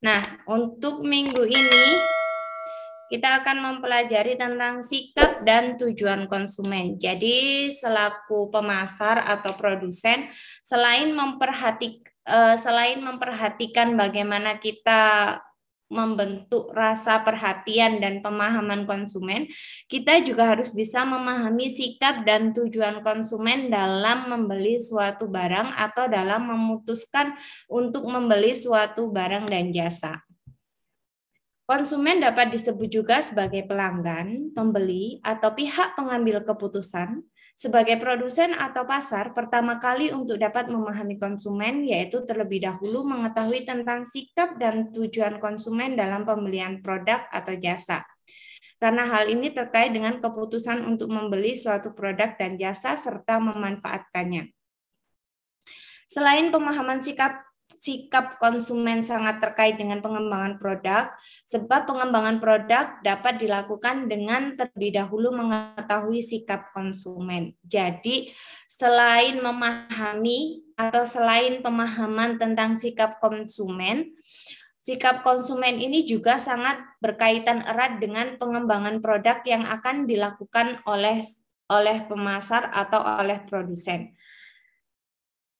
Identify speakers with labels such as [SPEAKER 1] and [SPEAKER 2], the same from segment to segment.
[SPEAKER 1] Nah, untuk minggu ini kita akan mempelajari tentang sikap dan tujuan konsumen. Jadi, selaku pemasar atau produsen, selain memperhatik eh, selain memperhatikan bagaimana kita membentuk rasa perhatian dan pemahaman konsumen, kita juga harus bisa memahami sikap dan tujuan konsumen dalam membeli suatu barang atau dalam memutuskan untuk membeli suatu barang dan jasa. Konsumen dapat disebut juga sebagai pelanggan, pembeli, atau pihak pengambil keputusan sebagai produsen atau pasar, pertama kali untuk dapat memahami konsumen, yaitu terlebih dahulu mengetahui tentang sikap dan tujuan konsumen dalam pembelian produk atau jasa. Karena hal ini terkait dengan keputusan untuk membeli suatu produk dan jasa serta memanfaatkannya. Selain pemahaman sikap sikap konsumen sangat terkait dengan pengembangan produk, sebab pengembangan produk dapat dilakukan dengan terlebih dahulu mengetahui sikap konsumen. Jadi, selain memahami atau selain pemahaman tentang sikap konsumen, sikap konsumen ini juga sangat berkaitan erat dengan pengembangan produk yang akan dilakukan oleh oleh pemasar atau oleh produsen.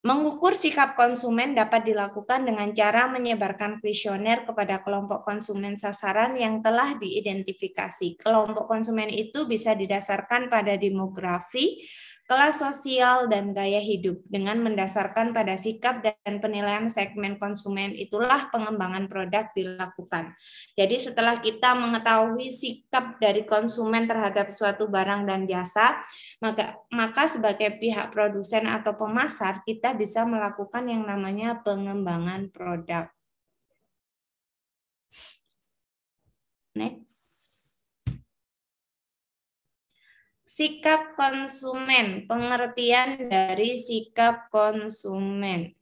[SPEAKER 1] Mengukur sikap konsumen dapat dilakukan dengan cara menyebarkan kuesioner kepada kelompok konsumen sasaran yang telah diidentifikasi. Kelompok konsumen itu bisa didasarkan pada demografi, kelas sosial, dan gaya hidup. Dengan mendasarkan pada sikap dan penilaian segmen konsumen, itulah pengembangan produk dilakukan. Jadi setelah kita mengetahui sikap dari konsumen terhadap suatu barang dan jasa, maka, maka sebagai pihak produsen atau pemasar, kita bisa melakukan yang namanya pengembangan produk. Next. Sikap konsumen, pengertian dari sikap konsumen.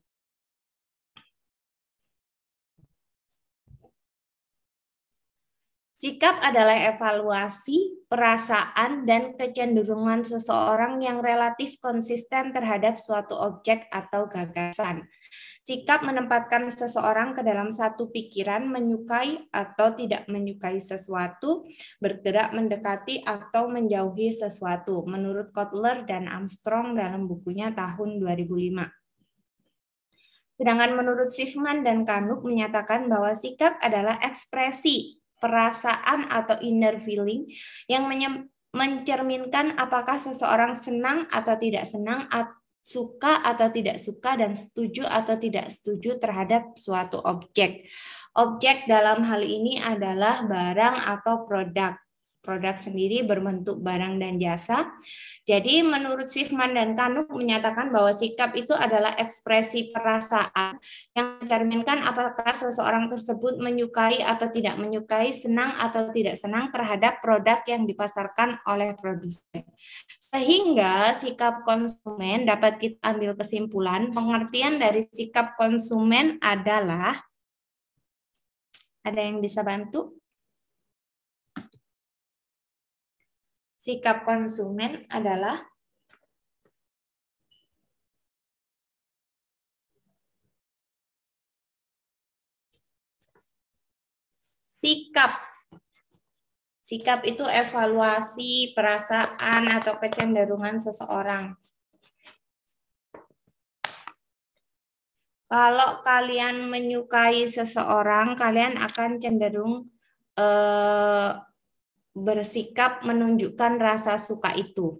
[SPEAKER 1] Sikap adalah evaluasi, perasaan, dan kecenderungan seseorang yang relatif konsisten terhadap suatu objek atau gagasan. Sikap menempatkan seseorang ke dalam satu pikiran, menyukai atau tidak menyukai sesuatu, bergerak mendekati atau menjauhi sesuatu, menurut Kotler dan Armstrong dalam bukunya tahun 2005. Sedangkan menurut Schiffman dan Kanuk menyatakan bahwa sikap adalah ekspresi perasaan atau inner feeling yang mencerminkan apakah seseorang senang atau tidak senang, suka atau tidak suka, dan setuju atau tidak setuju terhadap suatu objek. Objek dalam hal ini adalah barang atau produk produk sendiri berbentuk barang dan jasa. Jadi menurut Schiffman dan Kanuk menyatakan bahwa sikap itu adalah ekspresi perasaan yang mencerminkan apakah seseorang tersebut menyukai atau tidak menyukai, senang atau tidak senang terhadap produk yang dipasarkan oleh produsen. Sehingga sikap konsumen dapat kita ambil kesimpulan pengertian dari sikap konsumen adalah ada yang bisa bantu? Sikap konsumen adalah sikap. Sikap itu evaluasi perasaan atau kecenderungan seseorang. Kalau kalian menyukai seseorang, kalian akan cenderung eh, bersikap menunjukkan rasa suka itu.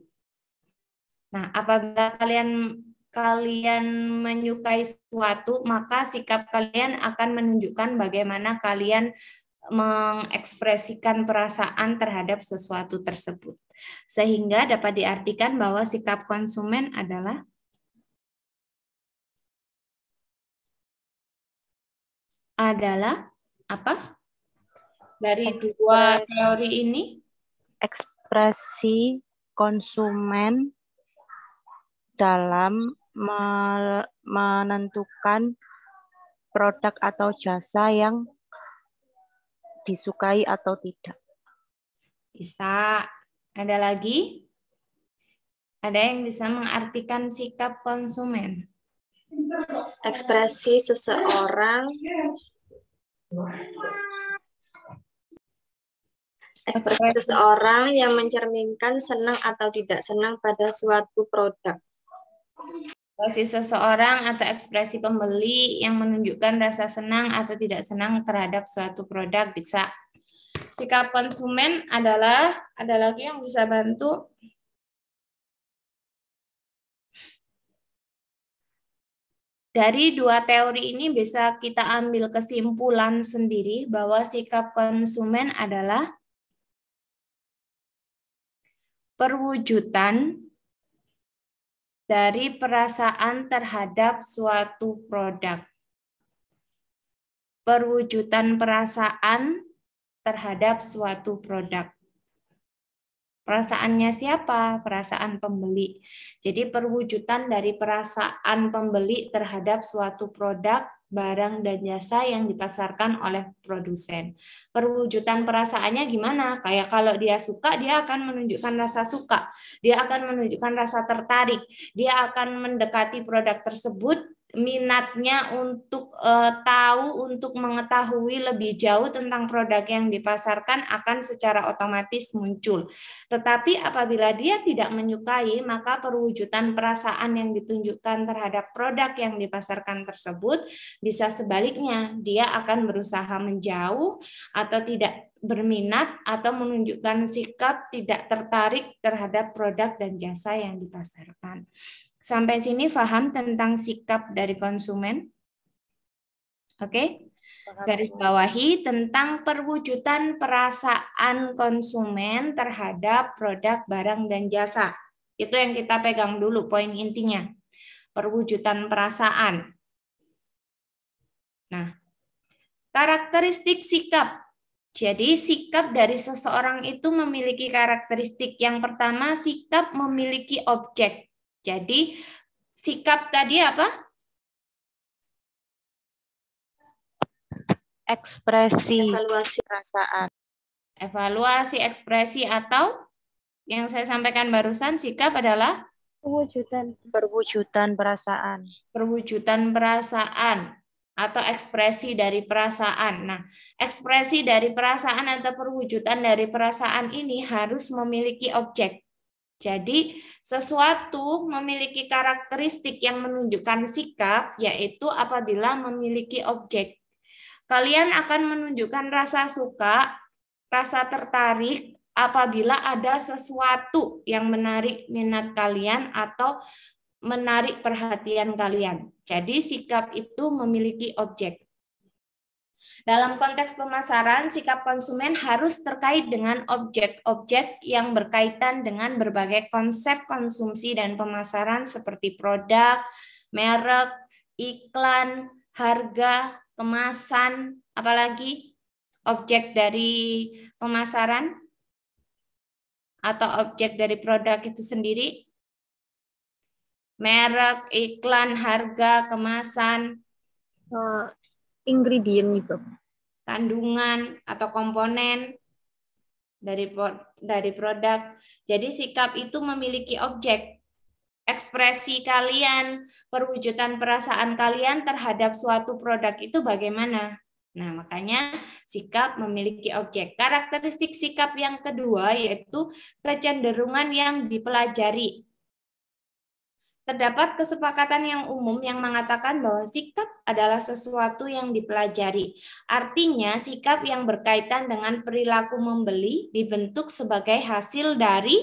[SPEAKER 1] Nah, apabila kalian kalian menyukai sesuatu, maka sikap kalian akan menunjukkan bagaimana kalian mengekspresikan perasaan terhadap sesuatu tersebut. Sehingga dapat diartikan bahwa sikap konsumen adalah adalah apa? Dari dua teori ini?
[SPEAKER 2] Ekspresi konsumen dalam menentukan produk atau jasa yang disukai atau tidak.
[SPEAKER 1] Bisa. Ada lagi? Ada yang bisa mengartikan sikap konsumen?
[SPEAKER 3] Ekspresi seseorang Ekspresi seseorang yang mencerminkan senang atau tidak senang pada suatu produk.
[SPEAKER 1] Ekspresi seseorang atau ekspresi pembeli yang menunjukkan rasa senang atau tidak senang terhadap suatu produk bisa. Sikap konsumen adalah ada lagi yang bisa bantu Dari dua teori ini bisa kita ambil kesimpulan sendiri bahwa sikap konsumen adalah perwujudan dari perasaan terhadap suatu produk. Perwujudan perasaan terhadap suatu produk. Perasaannya siapa? Perasaan pembeli. Jadi perwujudan dari perasaan pembeli terhadap suatu produk, barang dan jasa yang dipasarkan oleh produsen. Perwujudan perasaannya gimana? Kayak kalau dia suka, dia akan menunjukkan rasa suka. Dia akan menunjukkan rasa tertarik. Dia akan mendekati produk tersebut minatnya untuk uh, tahu untuk mengetahui lebih jauh tentang produk yang dipasarkan akan secara otomatis muncul. Tetapi apabila dia tidak menyukai, maka perwujudan perasaan yang ditunjukkan terhadap produk yang dipasarkan tersebut bisa sebaliknya, dia akan berusaha menjauh atau tidak berminat atau menunjukkan sikap tidak tertarik terhadap produk dan jasa yang dipasarkan. Sampai sini paham tentang sikap dari konsumen? Oke. Garis bawahi tentang perwujudan perasaan konsumen terhadap produk, barang, dan jasa. Itu yang kita pegang dulu poin intinya. Perwujudan perasaan. Nah, karakteristik sikap. Jadi sikap dari seseorang itu memiliki karakteristik. Yang pertama, sikap memiliki objek. Jadi sikap tadi apa?
[SPEAKER 2] Ekspresi evaluasi perasaan.
[SPEAKER 1] Evaluasi ekspresi atau yang saya sampaikan barusan sikap adalah
[SPEAKER 2] perwujudan perwujudan perasaan.
[SPEAKER 1] Perwujudan perasaan atau ekspresi dari perasaan. Nah, ekspresi dari perasaan atau perwujudan dari perasaan ini harus memiliki objek. Jadi, sesuatu memiliki karakteristik yang menunjukkan sikap, yaitu apabila memiliki objek. Kalian akan menunjukkan rasa suka, rasa tertarik apabila ada sesuatu yang menarik minat kalian atau menarik perhatian kalian. Jadi, sikap itu memiliki objek. Dalam konteks pemasaran, sikap konsumen harus terkait dengan objek-objek yang berkaitan dengan berbagai konsep konsumsi dan pemasaran seperti produk, merek, iklan, harga, kemasan, apalagi objek dari pemasaran atau objek dari produk itu sendiri. Merek, iklan, harga, kemasan,
[SPEAKER 3] uh, ingredient juga
[SPEAKER 1] kandungan atau komponen dari dari produk. Jadi sikap itu memiliki objek. Ekspresi kalian, perwujudan perasaan kalian terhadap suatu produk itu bagaimana? Nah, makanya sikap memiliki objek. Karakteristik sikap yang kedua yaitu kecenderungan yang dipelajari Terdapat kesepakatan yang umum yang mengatakan bahwa sikap adalah sesuatu yang dipelajari. Artinya, sikap yang berkaitan dengan perilaku membeli dibentuk sebagai hasil dari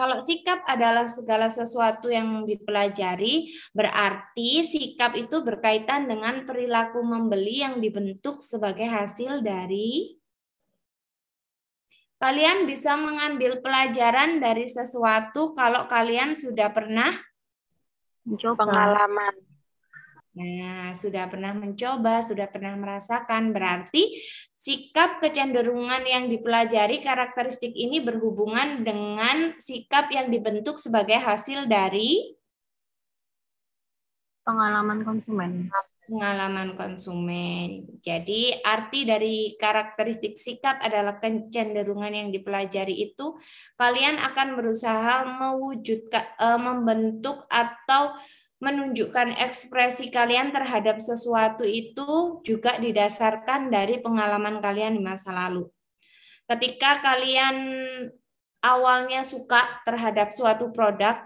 [SPEAKER 1] kalau sikap adalah segala sesuatu yang dipelajari, berarti sikap itu berkaitan dengan perilaku membeli yang dibentuk sebagai hasil dari Kalian bisa mengambil pelajaran dari sesuatu kalau kalian sudah pernah
[SPEAKER 2] mencoba. Pengalaman.
[SPEAKER 1] Nah, sudah pernah mencoba, sudah pernah merasakan, berarti sikap kecenderungan yang dipelajari karakteristik ini berhubungan dengan sikap yang dibentuk sebagai hasil dari
[SPEAKER 2] pengalaman konsumen
[SPEAKER 1] pengalaman konsumen. Jadi arti dari karakteristik sikap adalah kecenderungan yang dipelajari itu kalian akan berusaha mewujudkan uh, membentuk atau menunjukkan ekspresi kalian terhadap sesuatu itu juga didasarkan dari pengalaman kalian di masa lalu. Ketika kalian awalnya suka terhadap suatu produk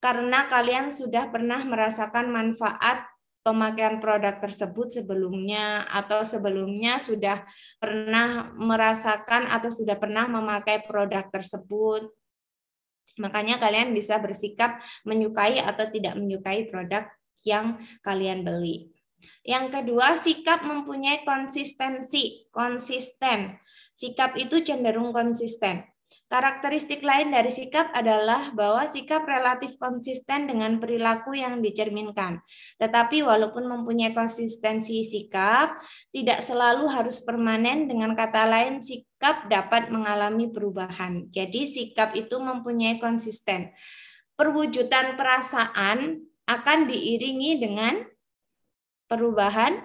[SPEAKER 1] karena kalian sudah pernah merasakan manfaat pemakaian produk tersebut sebelumnya atau sebelumnya sudah pernah merasakan atau sudah pernah memakai produk tersebut. Makanya kalian bisa bersikap menyukai atau tidak menyukai produk yang kalian beli. Yang kedua, sikap mempunyai konsistensi, konsisten. Sikap itu cenderung konsisten. Karakteristik lain dari sikap adalah bahwa sikap relatif konsisten dengan perilaku yang dicerminkan. Tetapi walaupun mempunyai konsistensi sikap, tidak selalu harus permanen dengan kata lain sikap dapat mengalami perubahan. Jadi sikap itu mempunyai konsisten. Perwujudan perasaan akan diiringi dengan perubahan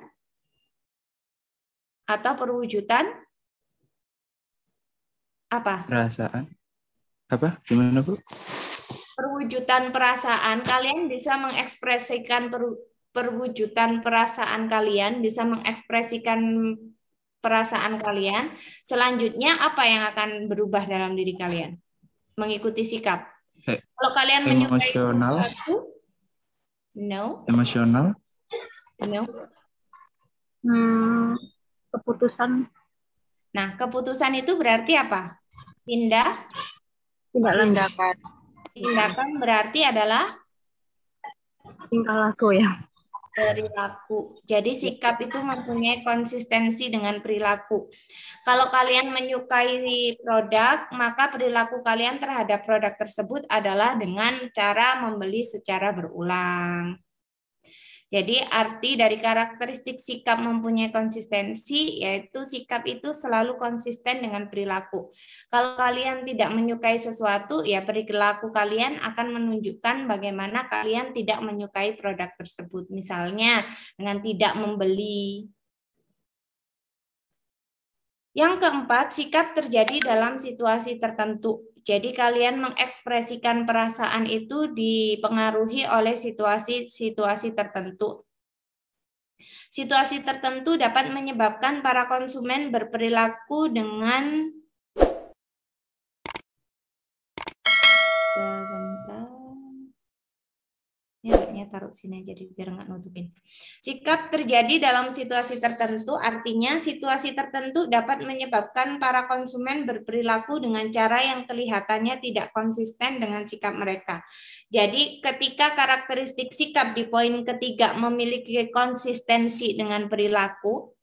[SPEAKER 1] atau perwujudan apa?
[SPEAKER 4] Perasaan. Apa? Gimana, Bu?
[SPEAKER 1] Perwujudan perasaan, kalian bisa mengekspresikan per, perwujudan perasaan kalian, bisa mengekspresikan perasaan kalian. Selanjutnya apa yang akan berubah dalam diri kalian? Mengikuti sikap.
[SPEAKER 4] Eh,
[SPEAKER 1] Kalau kalian menyukai
[SPEAKER 4] emosional.
[SPEAKER 1] sesuatu, no,
[SPEAKER 4] Emosional.
[SPEAKER 1] no.
[SPEAKER 2] Hmm, keputusan
[SPEAKER 1] Nah, keputusan itu berarti apa? Tindak,
[SPEAKER 2] tidak tindakan
[SPEAKER 1] tindakan berarti adalah
[SPEAKER 2] tingkah laku ya.
[SPEAKER 1] perilaku. Jadi sikap itu mempunyai konsistensi dengan perilaku. Kalau kalian menyukai produk, maka perilaku kalian terhadap produk tersebut adalah dengan cara membeli secara berulang. Jadi arti dari karakteristik sikap mempunyai konsistensi yaitu sikap itu selalu konsisten dengan perilaku. Kalau kalian tidak menyukai sesuatu ya perilaku kalian akan menunjukkan bagaimana kalian tidak menyukai produk tersebut. Misalnya dengan tidak membeli. Yang keempat, sikap terjadi dalam situasi tertentu. Jadi kalian mengekspresikan perasaan itu dipengaruhi oleh situasi-situasi tertentu. Situasi tertentu dapat menyebabkan para konsumen berperilaku dengan Agaknya taruh sini aja biar nggak nutupin. Sikap terjadi dalam situasi tertentu artinya situasi tertentu dapat menyebabkan para konsumen berperilaku dengan cara yang kelihatannya tidak konsisten dengan sikap mereka. Jadi ketika karakteristik sikap di poin ketiga memiliki konsistensi dengan perilaku,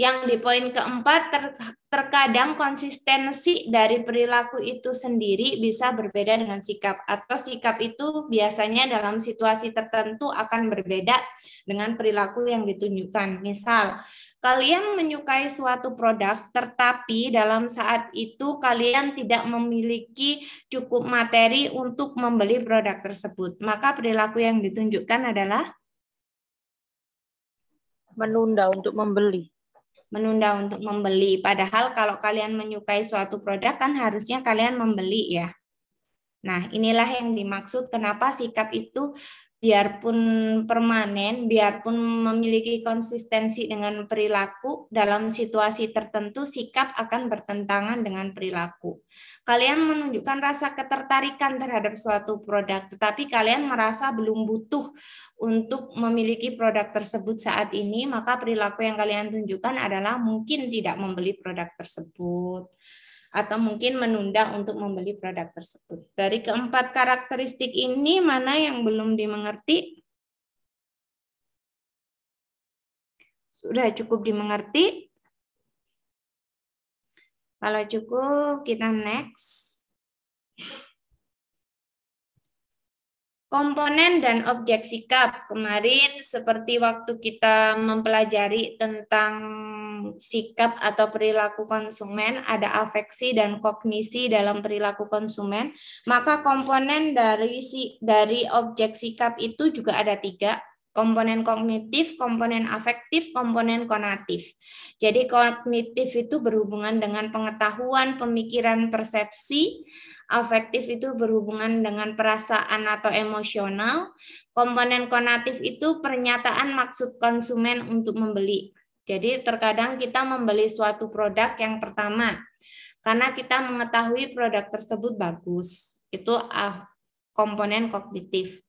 [SPEAKER 1] yang di poin keempat, ter, terkadang konsistensi dari perilaku itu sendiri bisa berbeda dengan sikap, atau sikap itu biasanya dalam situasi tertentu akan berbeda dengan perilaku yang ditunjukkan. Misal, kalian menyukai suatu produk, tetapi dalam saat itu kalian tidak memiliki cukup materi untuk membeli produk tersebut, maka perilaku yang ditunjukkan adalah?
[SPEAKER 2] Menunda untuk membeli
[SPEAKER 1] menunda untuk membeli. Padahal kalau kalian menyukai suatu produk kan harusnya kalian membeli ya. Nah, inilah yang dimaksud kenapa sikap itu biarpun permanen, biarpun memiliki konsistensi dengan perilaku, dalam situasi tertentu sikap akan bertentangan dengan perilaku. Kalian menunjukkan rasa ketertarikan terhadap suatu produk, tetapi kalian merasa belum butuh untuk memiliki produk tersebut saat ini, maka perilaku yang kalian tunjukkan adalah mungkin tidak membeli produk tersebut atau mungkin menunda untuk membeli produk tersebut. Dari keempat karakteristik ini, mana yang belum dimengerti? Sudah cukup dimengerti? Kalau cukup, kita next. Komponen dan objek sikap. Kemarin seperti waktu kita mempelajari tentang sikap atau perilaku konsumen, ada afeksi dan kognisi dalam perilaku konsumen, maka komponen dari si, dari objek sikap itu juga ada tiga, komponen kognitif, komponen afektif, komponen konatif. Jadi kognitif itu berhubungan dengan pengetahuan, pemikiran, persepsi, afektif itu berhubungan dengan perasaan atau emosional. Komponen konatif itu pernyataan maksud konsumen untuk membeli. Jadi terkadang kita membeli suatu produk yang pertama karena kita mengetahui produk tersebut bagus. Itu ah, komponen kognitif.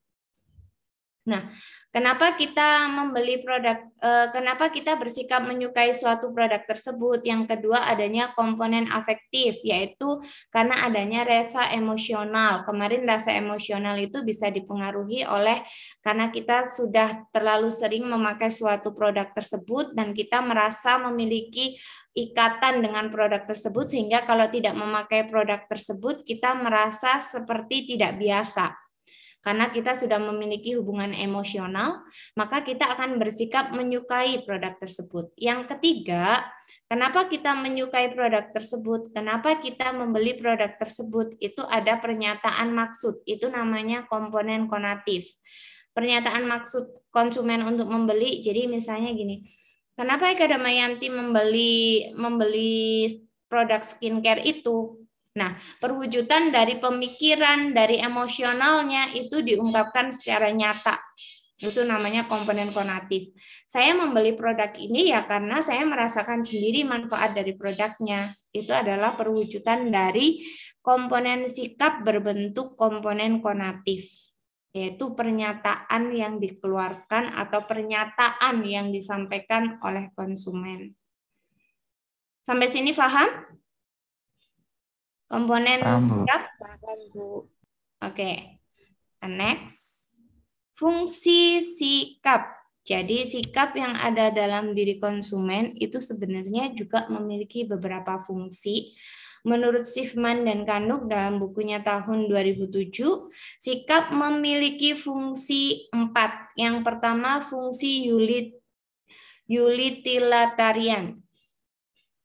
[SPEAKER 1] Nah, kenapa kita membeli produk, eh, kenapa kita bersikap menyukai suatu produk tersebut? Yang kedua, adanya komponen afektif, yaitu karena adanya rasa emosional. Kemarin rasa emosional itu bisa dipengaruhi oleh karena kita sudah terlalu sering memakai suatu produk tersebut dan kita merasa memiliki ikatan dengan produk tersebut sehingga kalau tidak memakai produk tersebut kita merasa seperti tidak biasa karena kita sudah memiliki hubungan emosional, maka kita akan bersikap menyukai produk tersebut. Yang ketiga, kenapa kita menyukai produk tersebut? Kenapa kita membeli produk tersebut? Itu ada pernyataan maksud, itu namanya komponen konatif. Pernyataan maksud konsumen untuk membeli, jadi misalnya gini, kenapa Eka Damayanti membeli membeli produk skincare itu? Nah, perwujudan dari pemikiran, dari emosionalnya itu diungkapkan secara nyata. Itu namanya komponen konatif. Saya membeli produk ini ya karena saya merasakan sendiri manfaat dari produknya. Itu adalah perwujudan dari komponen sikap berbentuk komponen konatif yaitu pernyataan yang dikeluarkan atau pernyataan yang disampaikan oleh konsumen. Sampai sini paham? Komponen sikap. Oke. Okay. Next. Fungsi sikap. Jadi sikap yang ada dalam diri konsumen itu sebenarnya juga memiliki beberapa fungsi. Menurut Sifman dan Kanuk dalam bukunya tahun 2007, sikap memiliki fungsi empat. Yang pertama fungsi yulit, utilitarian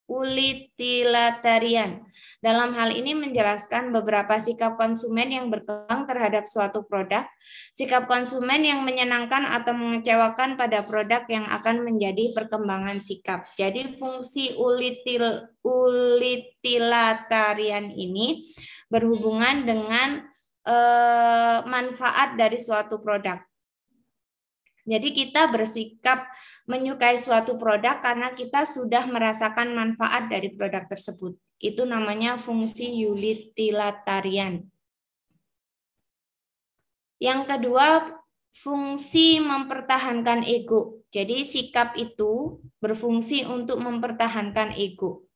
[SPEAKER 1] utilitarian. Dalam hal ini menjelaskan beberapa sikap konsumen yang berkembang terhadap suatu produk, sikap konsumen yang menyenangkan atau mengecewakan pada produk yang akan menjadi perkembangan sikap. Jadi fungsi ulitil, utilitarian ini berhubungan dengan eh, manfaat dari suatu produk. Jadi kita bersikap menyukai suatu produk karena kita sudah merasakan manfaat dari produk tersebut. Itu namanya fungsi utilitarian. Yang kedua, fungsi mempertahankan ego. Jadi sikap itu berfungsi untuk mempertahankan ego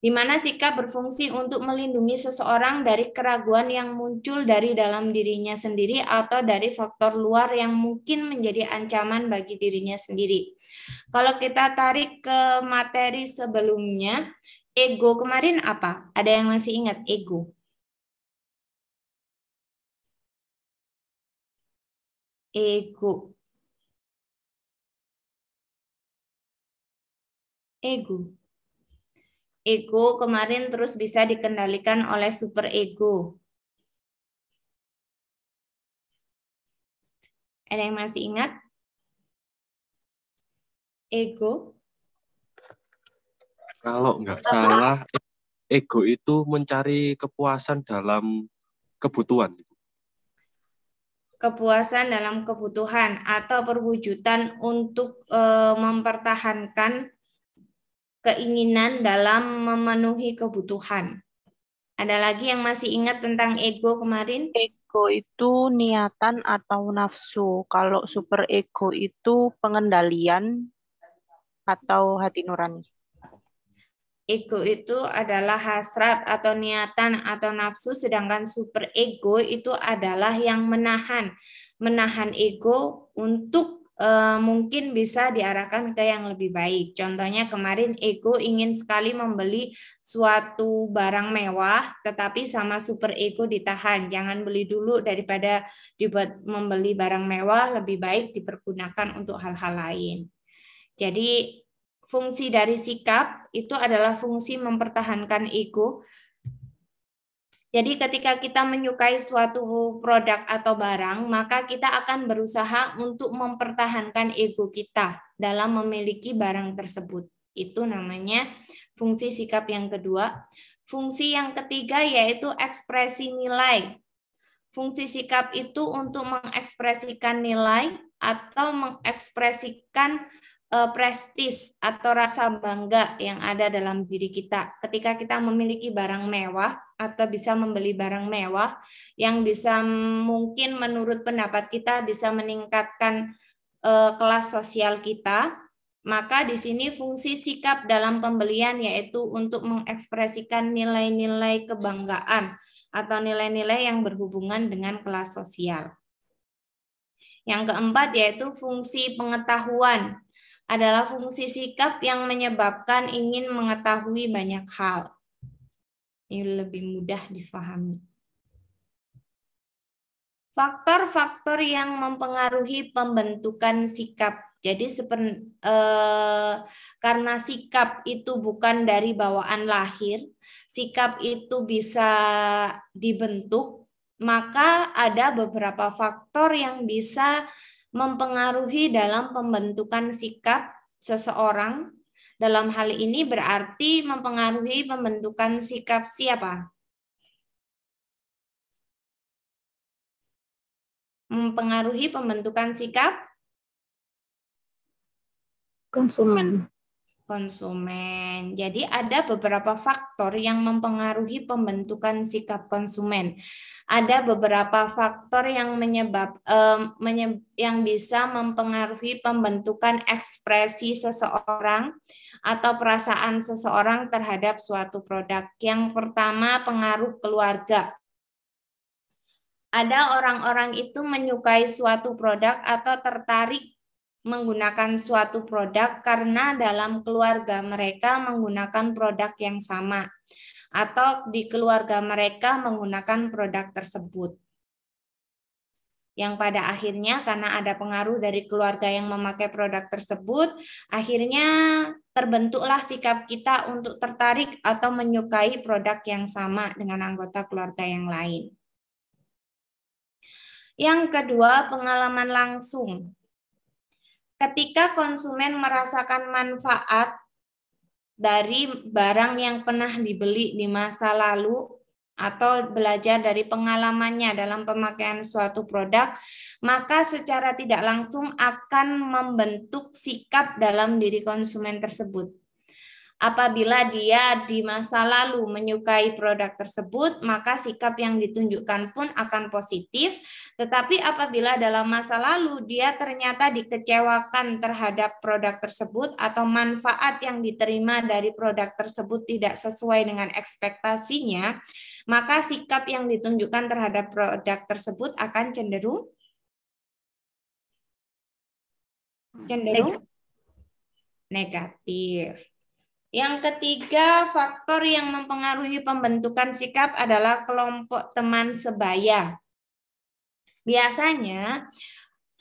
[SPEAKER 1] di mana sikap berfungsi untuk melindungi seseorang dari keraguan yang muncul dari dalam dirinya sendiri atau dari faktor luar yang mungkin menjadi ancaman bagi dirinya sendiri. Kalau kita tarik ke materi sebelumnya, ego kemarin apa? Ada yang masih ingat ego? Ego. Ego ego kemarin terus bisa dikendalikan oleh super ego. Ada yang masih ingat? Ego?
[SPEAKER 5] Kalau nggak salah, ego itu mencari kepuasan dalam kebutuhan.
[SPEAKER 1] Kepuasan dalam kebutuhan atau perwujudan untuk e, mempertahankan keinginan dalam memenuhi kebutuhan. Ada lagi yang masih ingat tentang ego kemarin?
[SPEAKER 2] Ego itu niatan atau nafsu. Kalau super ego itu pengendalian atau hati nurani.
[SPEAKER 1] Ego itu adalah hasrat atau niatan atau nafsu, sedangkan super ego itu adalah yang menahan, menahan ego untuk uh, mungkin bisa diarahkan ke yang lebih baik. Contohnya kemarin ego ingin sekali membeli suatu barang mewah, tetapi sama super ego ditahan. Jangan beli dulu daripada dibuat membeli barang mewah, lebih baik dipergunakan untuk hal-hal lain. Jadi fungsi dari sikap itu adalah fungsi mempertahankan ego jadi ketika kita menyukai suatu produk atau barang, maka kita akan berusaha untuk mempertahankan ego kita dalam memiliki barang tersebut. Itu namanya fungsi sikap yang kedua. Fungsi yang ketiga yaitu ekspresi nilai. Fungsi sikap itu untuk mengekspresikan nilai atau mengekspresikan prestis atau rasa bangga yang ada dalam diri kita. Ketika kita memiliki barang mewah atau bisa membeli barang mewah yang bisa mungkin menurut pendapat kita bisa meningkatkan uh, kelas sosial kita, maka di sini fungsi sikap dalam pembelian yaitu untuk mengekspresikan nilai-nilai kebanggaan atau nilai-nilai yang berhubungan dengan kelas sosial. Yang keempat yaitu fungsi pengetahuan adalah fungsi sikap yang menyebabkan ingin mengetahui banyak hal. Ini lebih mudah difahami. Faktor-faktor yang mempengaruhi pembentukan sikap. Jadi seper, eh, karena sikap itu bukan dari bawaan lahir, sikap itu bisa dibentuk, maka ada beberapa faktor yang bisa mempengaruhi dalam pembentukan sikap seseorang. Dalam hal ini berarti mempengaruhi pembentukan sikap siapa? Mempengaruhi pembentukan sikap
[SPEAKER 2] konsumen
[SPEAKER 1] konsumen. Jadi ada beberapa faktor yang mempengaruhi pembentukan sikap konsumen. Ada beberapa faktor yang menyebab um, menye yang bisa mempengaruhi pembentukan ekspresi seseorang atau perasaan seseorang terhadap suatu produk. Yang pertama pengaruh keluarga. Ada orang-orang itu menyukai suatu produk atau tertarik menggunakan suatu produk karena dalam keluarga mereka menggunakan produk yang sama atau di keluarga mereka menggunakan produk tersebut. Yang pada akhirnya karena ada pengaruh dari keluarga yang memakai produk tersebut, akhirnya terbentuklah sikap kita untuk tertarik atau menyukai produk yang sama dengan anggota keluarga yang lain. Yang kedua, pengalaman langsung ketika konsumen merasakan manfaat dari barang yang pernah dibeli di masa lalu atau belajar dari pengalamannya dalam pemakaian suatu produk, maka secara tidak langsung akan membentuk sikap dalam diri konsumen tersebut. Apabila dia di masa lalu menyukai produk tersebut, maka sikap yang ditunjukkan pun akan positif. Tetapi apabila dalam masa lalu dia ternyata dikecewakan terhadap produk tersebut atau manfaat yang diterima dari produk tersebut tidak sesuai dengan ekspektasinya, maka sikap yang ditunjukkan terhadap produk tersebut akan cenderung cenderung negatif. Yang ketiga, faktor yang mempengaruhi pembentukan sikap adalah kelompok teman sebaya. Biasanya,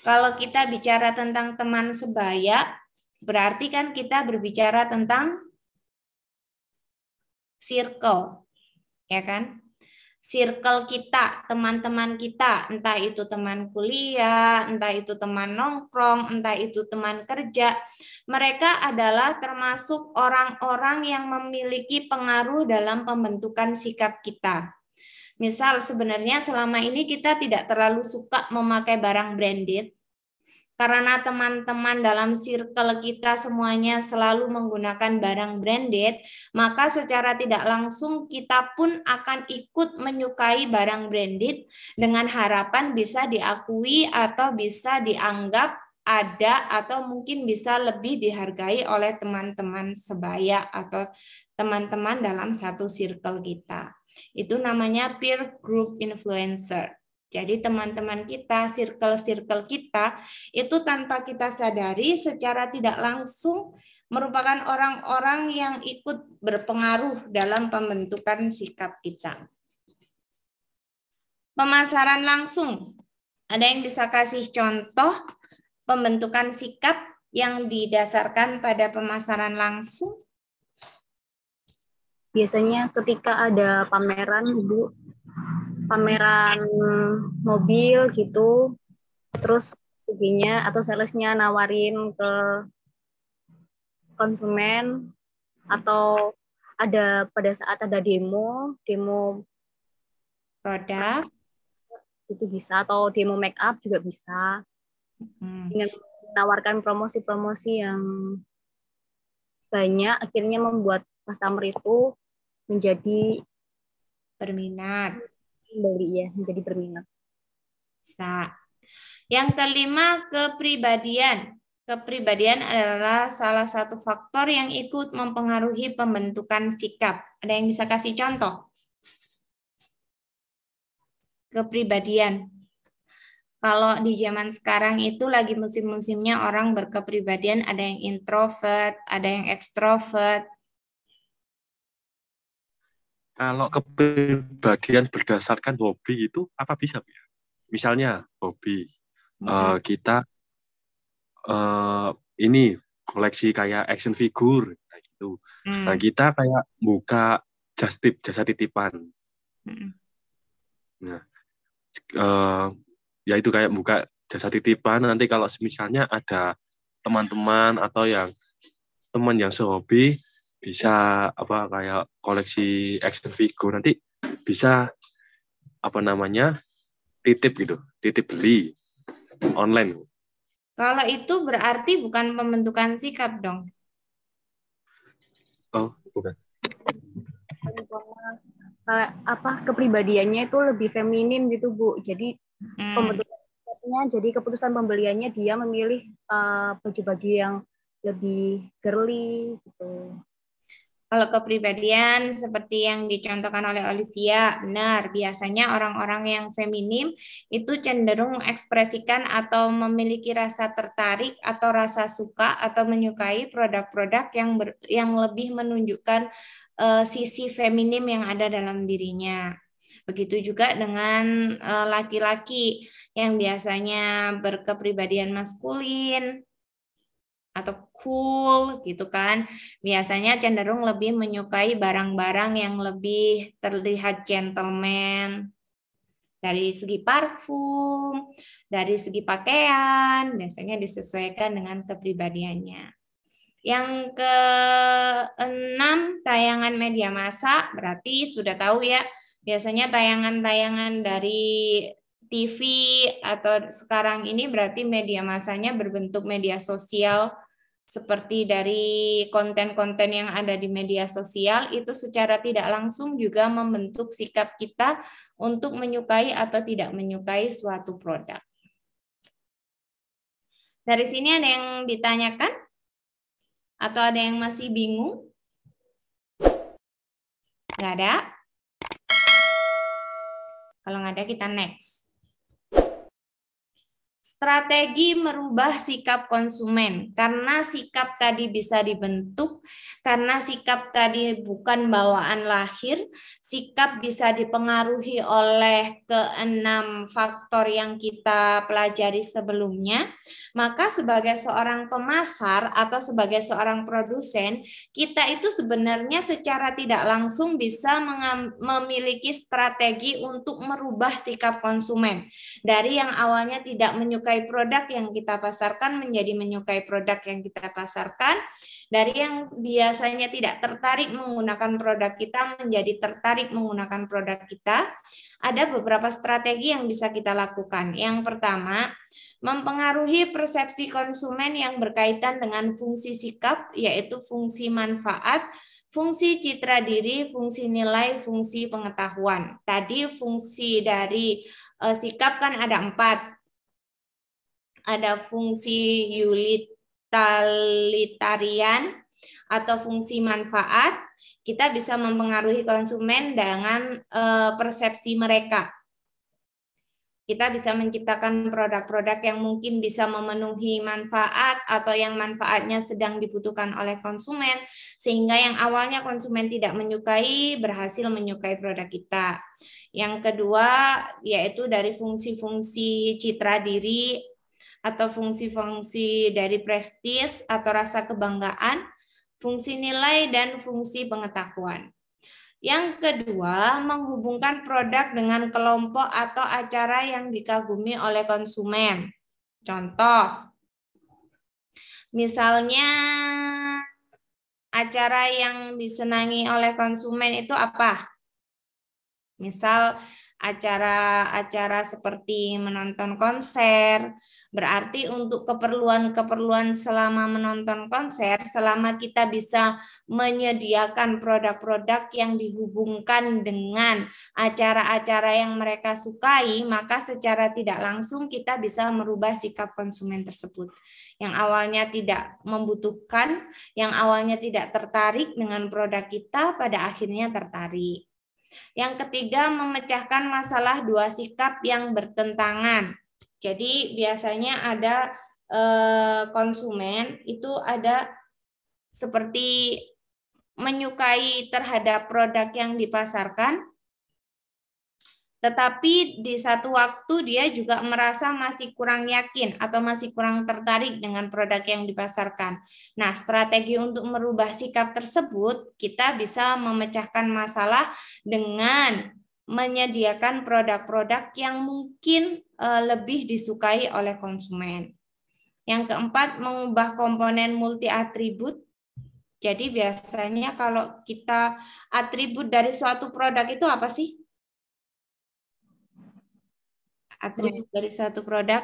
[SPEAKER 1] kalau kita bicara tentang teman sebaya, berarti kan kita berbicara tentang circle, ya kan? Circle kita, teman-teman kita, entah itu teman kuliah, entah itu teman nongkrong, entah itu teman kerja, mereka adalah termasuk orang-orang yang memiliki pengaruh dalam pembentukan sikap kita. Misal sebenarnya selama ini kita tidak terlalu suka memakai barang branded, karena teman-teman dalam circle kita semuanya selalu menggunakan barang branded, maka secara tidak langsung kita pun akan ikut menyukai barang branded dengan harapan bisa diakui atau bisa dianggap ada atau mungkin bisa lebih dihargai oleh teman-teman sebaya atau teman-teman dalam satu circle kita. Itu namanya peer group influencer. Jadi teman-teman kita, circle-circle kita itu tanpa kita sadari secara tidak langsung merupakan orang-orang yang ikut berpengaruh dalam pembentukan sikap kita. Pemasaran langsung. Ada yang bisa kasih contoh pembentukan sikap yang didasarkan pada pemasaran langsung?
[SPEAKER 2] Biasanya ketika ada pameran, Bu, pameran mobil gitu terus suginya atau salesnya nawarin ke konsumen atau
[SPEAKER 6] ada pada saat ada demo, demo
[SPEAKER 1] Produk.
[SPEAKER 6] itu bisa atau demo make up juga bisa
[SPEAKER 1] Hmm.
[SPEAKER 6] dengan menawarkan promosi-promosi yang banyak akhirnya membuat customer itu menjadi
[SPEAKER 1] Berminat.
[SPEAKER 6] Membeli ya menjadi berminat
[SPEAKER 1] Bisa. Yang kelima, kepribadian. Kepribadian adalah salah satu faktor yang ikut mempengaruhi pembentukan sikap. Ada yang bisa kasih contoh? Kepribadian. Kalau di zaman sekarang itu lagi musim-musimnya orang berkepribadian, ada yang introvert, ada yang ekstrovert.
[SPEAKER 5] Kalau kepribadian berdasarkan hobi itu apa bisa? Bu? Misalnya hobi eh, kita eh, ini koleksi kayak action figure kayak gitu.
[SPEAKER 1] Hmm.
[SPEAKER 5] Nah kita kayak buka just tip jasa titipan.
[SPEAKER 1] Hmm.
[SPEAKER 5] eh, ya itu kayak buka jasa titipan nanti kalau misalnya ada teman-teman atau yang teman yang sehobi bisa apa kayak koleksi action figure. Nanti bisa apa namanya titip gitu titip beli online.
[SPEAKER 1] Kalau itu berarti bukan pembentukan sikap dong.
[SPEAKER 5] oh bukan.
[SPEAKER 6] Apa kepribadiannya itu lebih feminim gitu bu. Jadi
[SPEAKER 1] Hmm.
[SPEAKER 6] pembentukan sikapnya jadi keputusan pembeliannya dia memilih eh, baju-baju yang lebih girly gitu
[SPEAKER 1] Kalau kepribadian seperti yang dicontohkan oleh Olivia, benar. Biasanya orang-orang yang feminim itu cenderung mengekspresikan atau memiliki rasa tertarik atau rasa suka atau menyukai produk-produk yang ber- yang lebih menunjukkan eh, sisi feminim yang ada dalam dirinya. Begitu juga dengan eh, laki-laki yang biasanya berkepribadian maskulin atau cool gitu kan. Biasanya cenderung lebih menyukai barang-barang yang lebih terlihat gentleman. Dari segi parfum, dari segi pakaian, biasanya disesuaikan dengan kepribadiannya. Yang keenam, tayangan media massa, berarti sudah tahu ya, biasanya tayangan-tayangan dari TV atau sekarang ini berarti media massanya berbentuk media sosial seperti dari konten-konten yang ada di media sosial itu secara tidak langsung juga membentuk sikap kita untuk menyukai atau tidak menyukai suatu produk. Dari sini ada yang ditanyakan? Atau ada yang masih bingung? Nggak ada? Kalau nggak ada, kita next. Strategi merubah sikap konsumen. Karena sikap tadi bisa dibentuk, karena sikap tadi bukan bawaan lahir, sikap bisa dipengaruhi oleh keenam faktor yang kita pelajari sebelumnya, maka sebagai seorang pemasar atau sebagai seorang produsen, kita itu sebenarnya secara tidak langsung bisa memiliki strategi untuk merubah sikap konsumen. Dari yang awalnya tidak menyukai produk yang kita pasarkan menjadi menyukai produk yang kita pasarkan, dari yang biasanya tidak tertarik menggunakan produk kita menjadi tertarik menggunakan produk kita, ada beberapa strategi yang bisa kita lakukan. Yang pertama, mempengaruhi persepsi konsumen yang berkaitan dengan fungsi sikap, yaitu fungsi manfaat, fungsi citra diri, fungsi nilai, fungsi pengetahuan. Tadi fungsi dari eh, sikap kan ada empat. Ada fungsi utilitarian atau fungsi manfaat. Kita bisa mempengaruhi konsumen dengan eh, persepsi mereka kita bisa menciptakan produk-produk yang mungkin bisa memenuhi manfaat atau yang manfaatnya sedang dibutuhkan oleh konsumen sehingga yang awalnya konsumen tidak menyukai berhasil menyukai produk kita. Yang kedua yaitu dari fungsi-fungsi citra diri atau fungsi-fungsi dari prestis atau rasa kebanggaan, fungsi nilai dan fungsi pengetahuan. Yang kedua, menghubungkan produk dengan kelompok atau acara yang dikagumi oleh konsumen. Contoh, misalnya acara yang disenangi oleh konsumen itu apa? Misal acara-acara seperti menonton konser. Berarti untuk keperluan-keperluan selama menonton konser, selama kita bisa menyediakan produk-produk yang dihubungkan dengan acara-acara yang mereka sukai, maka secara tidak langsung kita bisa merubah sikap konsumen tersebut. Yang awalnya tidak membutuhkan, yang awalnya tidak tertarik dengan produk kita, pada akhirnya tertarik. Yang ketiga, memecahkan masalah dua sikap yang bertentangan. Jadi biasanya ada eh, konsumen itu ada seperti menyukai terhadap produk yang dipasarkan, tetapi di satu waktu dia juga merasa masih kurang yakin atau masih kurang tertarik dengan produk yang dipasarkan. Nah, strategi untuk merubah sikap tersebut, kita bisa memecahkan masalah dengan menyediakan produk-produk yang mungkin eh, lebih disukai oleh konsumen. Yang keempat, mengubah komponen multi atribut. Jadi biasanya kalau kita atribut dari suatu produk itu apa sih? Atribut dari suatu produk?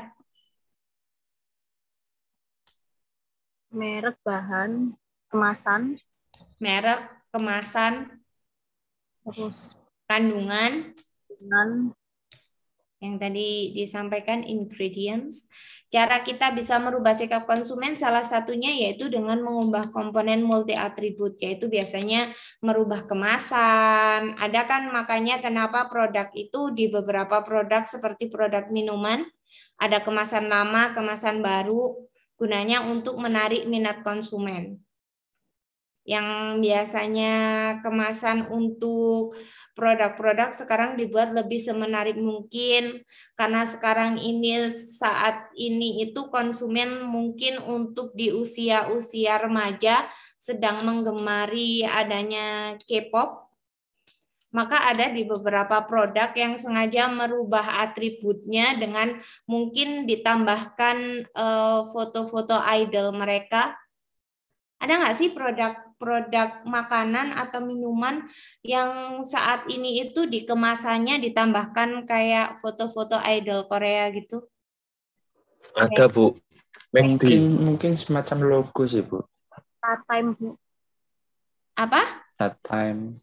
[SPEAKER 6] Merek, bahan, kemasan.
[SPEAKER 1] Merek, kemasan,
[SPEAKER 6] terus
[SPEAKER 1] kandungan,
[SPEAKER 6] dengan
[SPEAKER 1] yang tadi disampaikan ingredients. Cara kita bisa merubah sikap konsumen salah satunya yaitu dengan mengubah komponen multi atribut yaitu biasanya merubah kemasan. Ada kan makanya kenapa produk itu di beberapa produk seperti produk minuman ada kemasan lama, kemasan baru gunanya untuk menarik minat konsumen yang biasanya kemasan untuk produk-produk sekarang dibuat lebih semenarik mungkin. Karena sekarang ini saat ini itu konsumen mungkin untuk di usia-usia remaja sedang menggemari adanya K-pop. Maka ada di beberapa produk yang sengaja merubah atributnya dengan mungkin ditambahkan eh, foto-foto idol mereka ada nggak sih produk-produk makanan atau minuman yang saat ini itu di kemasannya ditambahkan kayak foto-foto idol Korea gitu?
[SPEAKER 5] Ada, Bu.
[SPEAKER 4] Mungkin mungkin semacam logo sih, Bu.
[SPEAKER 6] part time Bu.
[SPEAKER 1] Apa?
[SPEAKER 4] Chat time.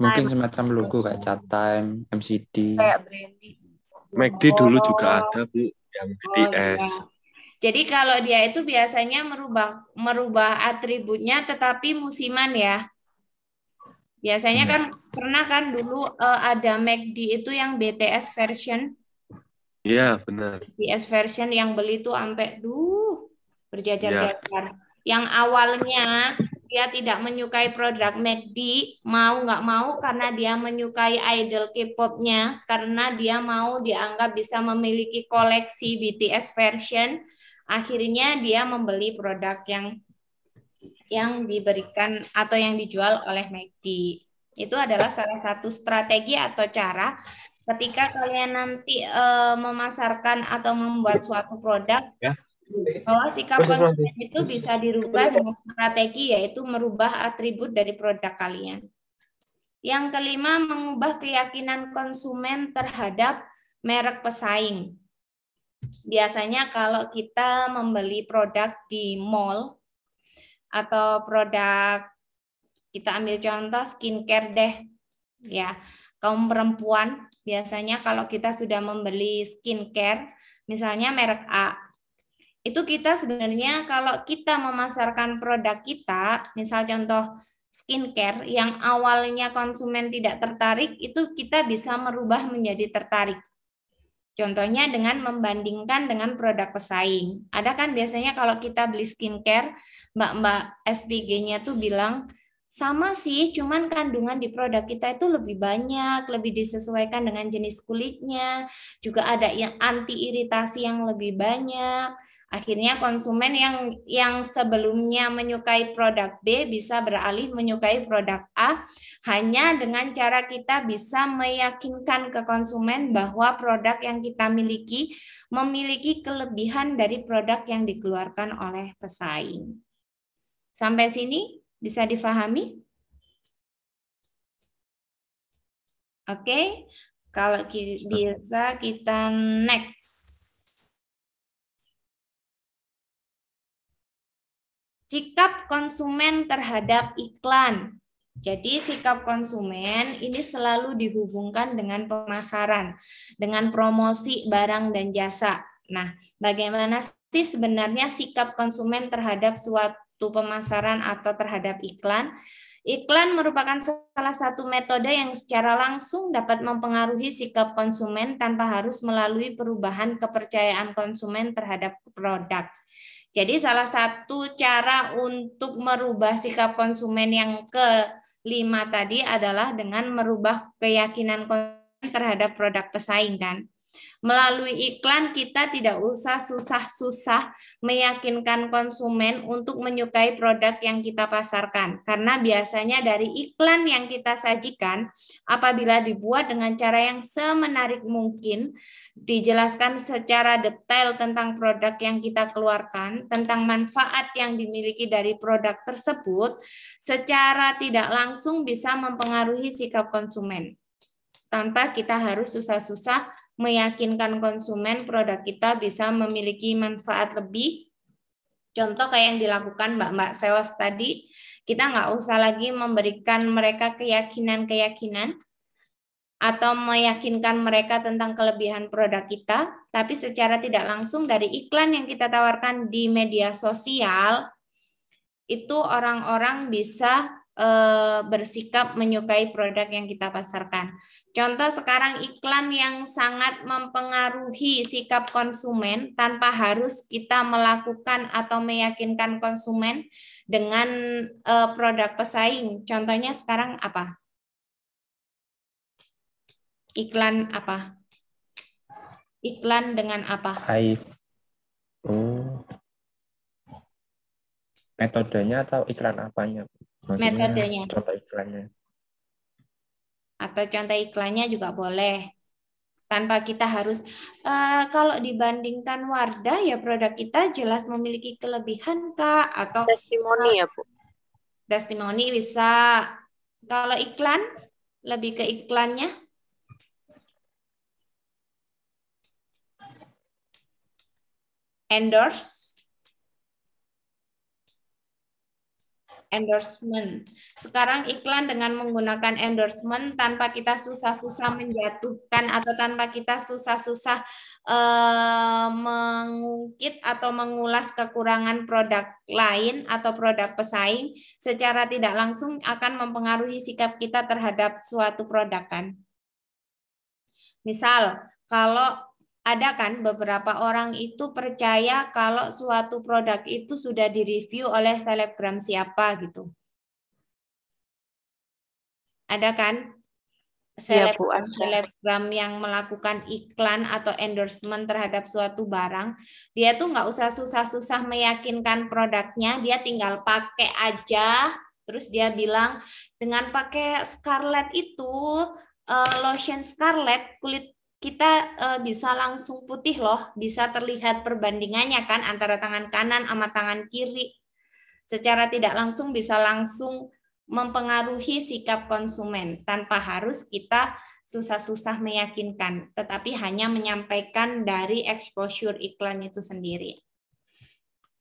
[SPEAKER 4] Mungkin semacam logo kayak chat time, MCD.
[SPEAKER 6] kayak branding.
[SPEAKER 5] McD dulu juga ada, Bu, yang BTS.
[SPEAKER 1] iya. Jadi kalau dia itu biasanya merubah merubah atributnya tetapi musiman ya. Biasanya kan pernah kan dulu eh, ada McD itu yang BTS version.
[SPEAKER 5] Iya, benar.
[SPEAKER 1] BTS version yang beli tuh sampai duh berjajar-jajar. Yang awalnya dia tidak menyukai produk McD, mau nggak mau karena dia menyukai idol K-pop-nya, karena dia mau dianggap bisa memiliki koleksi BTS version, akhirnya dia membeli produk yang yang diberikan atau yang dijual oleh McD. Itu adalah salah satu strategi atau cara ketika kalian nanti eh, memasarkan atau membuat suatu produk
[SPEAKER 5] Ya.
[SPEAKER 1] bahwa sikap konsumen itu bisa dirubah dengan strategi yaitu merubah atribut dari produk kalian. Yang kelima, mengubah keyakinan konsumen terhadap merek pesaing. Biasanya kalau kita membeli produk di mall atau produk kita ambil contoh skincare deh ya. Kaum perempuan biasanya kalau kita sudah membeli skincare misalnya merek A itu kita sebenarnya kalau kita memasarkan produk kita misal contoh skincare yang awalnya konsumen tidak tertarik itu kita bisa merubah menjadi tertarik Contohnya dengan membandingkan dengan produk pesaing. Ada kan biasanya kalau kita beli skincare, mbak-mbak SPG-nya tuh bilang, sama sih, cuman kandungan di produk kita itu lebih banyak, lebih disesuaikan dengan jenis kulitnya, juga ada yang anti iritasi yang lebih banyak. Akhirnya konsumen yang yang sebelumnya menyukai produk B bisa beralih menyukai produk A hanya dengan cara kita bisa meyakinkan ke konsumen bahwa produk yang kita miliki memiliki kelebihan dari produk yang dikeluarkan oleh pesaing. Sampai sini Bisa difahami? Oke, kalau bisa kita next. Sikap konsumen terhadap iklan. Jadi sikap konsumen ini selalu dihubungkan dengan pemasaran, dengan promosi barang dan jasa. Nah, bagaimana sih sebenarnya sikap konsumen terhadap suatu pemasaran atau terhadap iklan? Iklan merupakan salah satu metode yang secara langsung dapat mempengaruhi sikap konsumen tanpa harus melalui perubahan kepercayaan konsumen terhadap produk. Jadi salah satu cara untuk merubah sikap konsumen yang kelima tadi adalah dengan merubah keyakinan konsumen terhadap produk pesaing kan. Melalui iklan kita tidak usah susah-susah meyakinkan konsumen untuk menyukai produk yang kita pasarkan. Karena biasanya dari iklan yang kita sajikan, apabila dibuat dengan cara yang semenarik mungkin, dijelaskan secara detail tentang produk yang kita keluarkan, tentang manfaat yang dimiliki dari produk tersebut, secara tidak langsung bisa mempengaruhi sikap konsumen tanpa kita harus susah-susah meyakinkan konsumen produk kita bisa memiliki manfaat lebih. Contoh kayak yang dilakukan Mbak-Mbak sales tadi, kita nggak usah lagi memberikan mereka keyakinan-keyakinan atau meyakinkan mereka tentang kelebihan produk kita, tapi secara tidak langsung dari iklan yang kita tawarkan di media sosial, itu orang-orang bisa Eh, bersikap menyukai produk yang kita pasarkan. Contoh sekarang iklan yang sangat mempengaruhi sikap konsumen tanpa harus kita melakukan atau meyakinkan konsumen dengan uh, produk pesaing. Contohnya sekarang apa? Iklan apa? Iklan dengan apa?
[SPEAKER 4] Hive. Oh. Metodenya atau iklan apanya?
[SPEAKER 1] Maksudnya metodenya.
[SPEAKER 4] Contoh iklannya.
[SPEAKER 1] Atau contoh iklannya juga boleh. Tanpa kita harus, uh, kalau dibandingkan Wardah ya produk kita jelas memiliki kelebihan Kak. Atau
[SPEAKER 2] testimoni ya Bu?
[SPEAKER 1] Testimoni bisa. Kalau iklan, lebih ke iklannya. Endorse endorsement. Sekarang iklan dengan menggunakan endorsement tanpa kita susah-susah menjatuhkan atau tanpa kita susah-susah uh, mengungkit atau mengulas kekurangan produk lain atau produk pesaing secara tidak langsung akan mempengaruhi sikap kita terhadap suatu produk kan. Misal, kalau ada kan beberapa orang itu percaya kalau suatu produk itu sudah direview oleh selebgram siapa gitu. Ada kan? Selebgram, selebgram yang melakukan iklan atau endorsement terhadap suatu barang, dia tuh nggak usah susah-susah meyakinkan produknya, dia tinggal pakai aja, terus dia bilang dengan pakai Scarlett itu uh, lotion Scarlett kulit kita uh, bisa langsung putih loh, bisa terlihat perbandingannya kan antara tangan kanan sama tangan kiri. Secara tidak langsung bisa langsung mempengaruhi sikap konsumen tanpa harus kita susah-susah meyakinkan, tetapi hanya menyampaikan dari exposure iklan itu sendiri.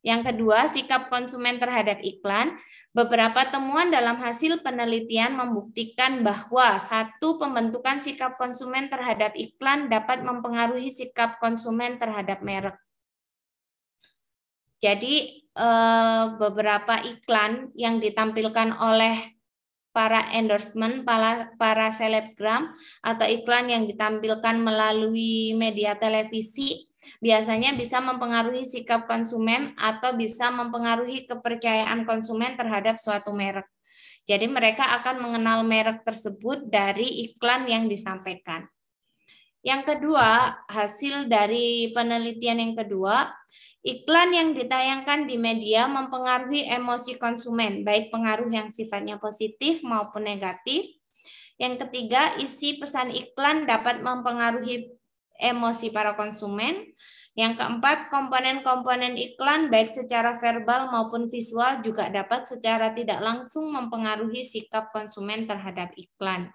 [SPEAKER 1] Yang kedua, sikap konsumen terhadap iklan. Beberapa temuan dalam hasil penelitian membuktikan bahwa satu pembentukan sikap konsumen terhadap iklan dapat mempengaruhi sikap konsumen terhadap merek. Jadi eh, beberapa iklan yang ditampilkan oleh para endorsement, para, para selebgram, atau iklan yang ditampilkan melalui media televisi biasanya bisa mempengaruhi sikap konsumen atau bisa mempengaruhi kepercayaan konsumen terhadap suatu merek. Jadi mereka akan mengenal merek tersebut dari iklan yang disampaikan. Yang kedua, hasil dari penelitian yang kedua, iklan yang ditayangkan di media mempengaruhi emosi konsumen, baik pengaruh yang sifatnya positif maupun negatif. Yang ketiga, isi pesan iklan dapat mempengaruhi emosi para konsumen. Yang keempat, komponen-komponen iklan baik secara verbal maupun visual juga dapat secara tidak langsung mempengaruhi sikap konsumen terhadap iklan.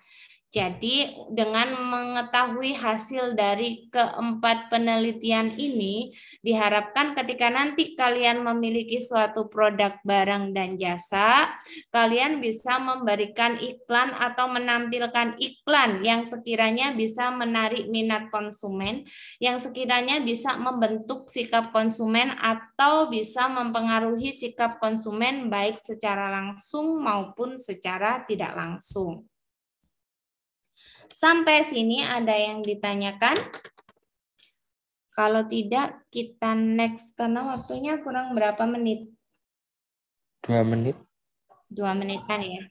[SPEAKER 1] Jadi dengan mengetahui hasil dari keempat penelitian ini, diharapkan ketika nanti kalian memiliki suatu produk barang dan jasa, kalian bisa memberikan iklan atau menampilkan iklan yang sekiranya bisa menarik minat konsumen, yang sekiranya bisa membentuk sikap konsumen atau bisa mempengaruhi sikap konsumen baik secara langsung maupun secara tidak langsung. Sampai sini ada yang ditanyakan? Kalau tidak, kita next karena waktunya kurang berapa menit?
[SPEAKER 4] Dua menit.
[SPEAKER 1] Dua menit kan ya.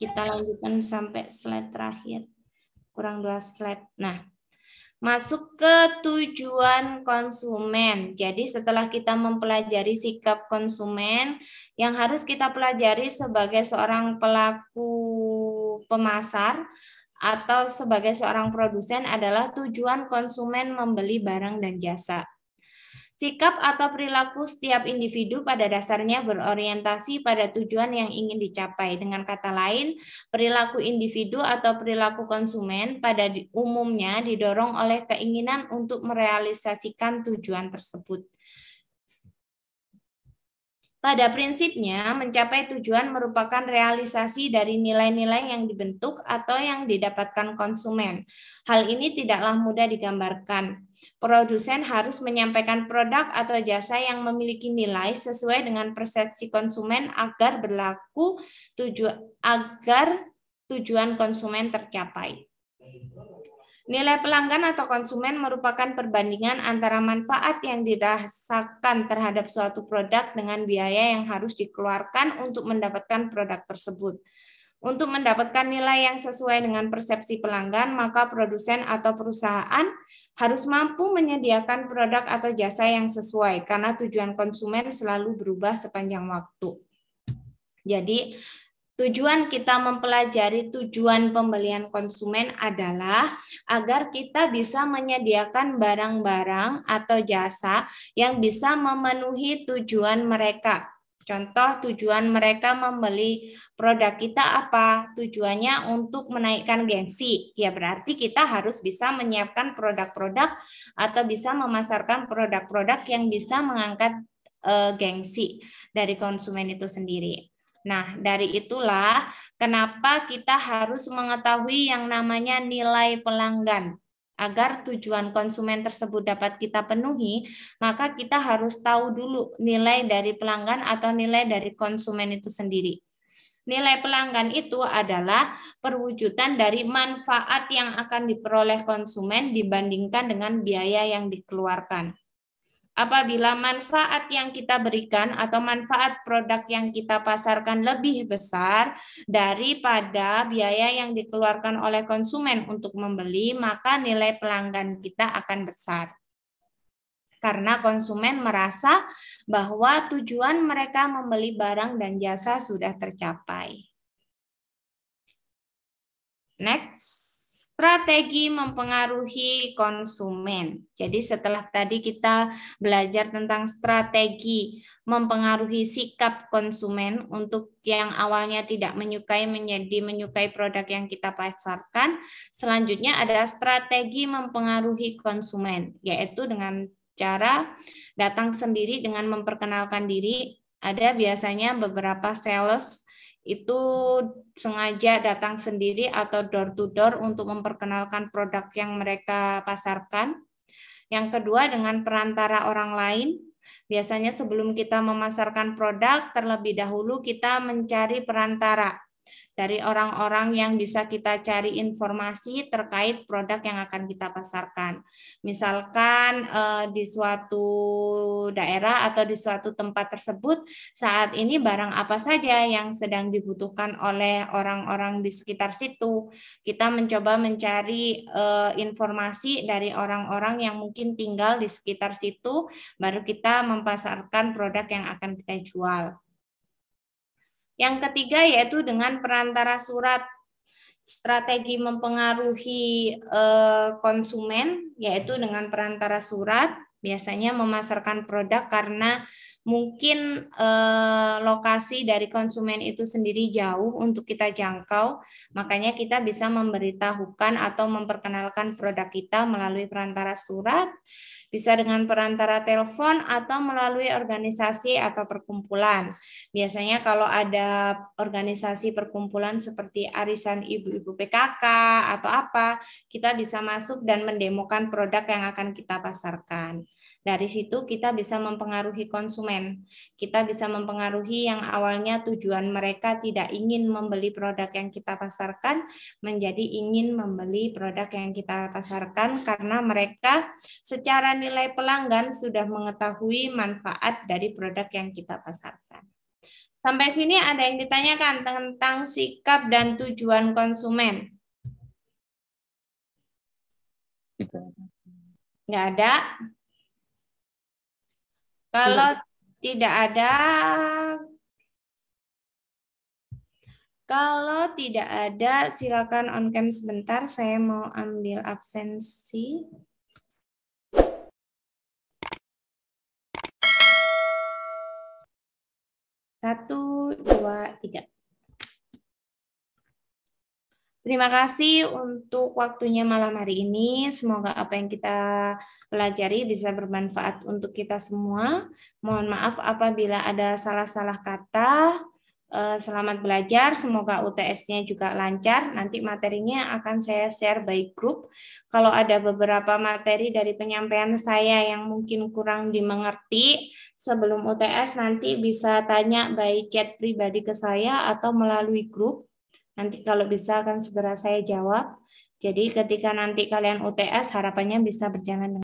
[SPEAKER 1] Kita lanjutkan sampai slide terakhir. Kurang dua slide. Nah, masuk ke tujuan konsumen. Jadi setelah kita mempelajari sikap konsumen, yang harus kita pelajari sebagai seorang pelaku pemasar atau sebagai seorang produsen adalah tujuan konsumen membeli barang dan jasa. Sikap atau perilaku setiap individu pada dasarnya berorientasi pada tujuan yang ingin dicapai. Dengan kata lain, perilaku individu atau perilaku konsumen pada umumnya didorong oleh keinginan untuk merealisasikan tujuan tersebut. Pada prinsipnya, mencapai tujuan merupakan realisasi dari nilai-nilai yang dibentuk atau yang didapatkan konsumen. Hal ini tidaklah mudah digambarkan. Produsen harus menyampaikan produk atau jasa yang memiliki nilai sesuai dengan persepsi konsumen agar berlaku tujuan agar tujuan konsumen tercapai. Nilai pelanggan atau konsumen merupakan perbandingan antara manfaat yang dirasakan terhadap suatu produk dengan biaya yang harus dikeluarkan untuk mendapatkan produk tersebut. Untuk mendapatkan nilai yang sesuai dengan persepsi pelanggan, maka produsen atau perusahaan harus mampu menyediakan produk atau jasa yang sesuai karena tujuan konsumen selalu berubah sepanjang waktu. Jadi, Tujuan kita mempelajari tujuan pembelian konsumen adalah agar kita bisa menyediakan barang-barang atau jasa yang bisa memenuhi tujuan mereka. Contoh tujuan mereka membeli produk kita apa? Tujuannya untuk menaikkan gengsi. Ya berarti kita harus bisa menyiapkan produk-produk atau bisa memasarkan produk-produk yang bisa mengangkat uh, gengsi dari konsumen itu sendiri. Nah, dari itulah kenapa kita harus mengetahui yang namanya nilai pelanggan. Agar tujuan konsumen tersebut dapat kita penuhi, maka kita harus tahu dulu nilai dari pelanggan atau nilai dari konsumen itu sendiri. Nilai pelanggan itu adalah perwujudan dari manfaat yang akan diperoleh konsumen dibandingkan dengan biaya yang dikeluarkan apabila manfaat yang kita berikan atau manfaat produk yang kita pasarkan lebih besar daripada biaya yang dikeluarkan oleh konsumen untuk membeli, maka nilai pelanggan kita akan besar. Karena konsumen merasa bahwa tujuan mereka membeli barang dan jasa sudah tercapai. Next. Strategi mempengaruhi konsumen. Jadi setelah tadi kita belajar tentang strategi mempengaruhi sikap konsumen untuk yang awalnya tidak menyukai menjadi menyukai produk yang kita pasarkan. Selanjutnya ada strategi mempengaruhi konsumen, yaitu dengan cara datang sendiri dengan memperkenalkan diri. Ada biasanya beberapa sales itu sengaja datang sendiri atau door to door untuk memperkenalkan produk yang mereka pasarkan. Yang kedua dengan perantara orang lain. Biasanya sebelum kita memasarkan produk, terlebih dahulu kita mencari perantara dari orang-orang yang bisa kita cari informasi terkait produk yang akan kita pasarkan. Misalkan eh, di suatu daerah atau di suatu tempat tersebut saat ini barang apa saja yang sedang dibutuhkan oleh orang-orang di sekitar situ. Kita mencoba mencari eh, informasi dari orang-orang yang mungkin tinggal di sekitar situ baru kita mempasarkan produk yang akan kita jual. Yang ketiga yaitu dengan perantara surat strategi mempengaruhi eh, konsumen yaitu dengan perantara surat Biasanya memasarkan produk karena mungkin eh, lokasi dari konsumen itu sendiri jauh untuk kita jangkau, makanya kita bisa memberitahukan atau memperkenalkan produk kita melalui perantara surat, bisa dengan perantara telepon atau melalui organisasi atau perkumpulan. Biasanya kalau ada organisasi perkumpulan seperti arisan ibu-ibu PKK atau apa, kita bisa masuk dan mendemokan produk yang akan kita pasarkan. Dari situ kita bisa mempengaruhi konsumen. Kita bisa mempengaruhi yang awalnya tujuan mereka tidak ingin membeli produk yang kita pasarkan menjadi ingin membeli produk yang kita pasarkan karena mereka secara nilai pelanggan sudah mengetahui manfaat dari produk yang kita pasarkan. Sampai sini ada yang ditanyakan tentang sikap dan tujuan konsumen. Nggak ada. Kalau tidak ada kalau tidak ada silakan on cam sebentar saya mau ambil absensi. Satu, dua, tiga. Terima kasih untuk waktunya malam hari ini. Semoga apa yang kita pelajari bisa bermanfaat untuk kita semua. Mohon maaf apabila ada salah-salah kata. Eh, selamat belajar, semoga UTS-nya juga lancar. Nanti materinya akan saya share by group. Kalau ada beberapa materi dari penyampaian saya yang mungkin kurang dimengerti, sebelum UTS nanti bisa tanya by chat pribadi ke saya atau melalui grup Nanti kalau bisa akan segera saya jawab. Jadi ketika nanti kalian UTS harapannya bisa berjalan dengan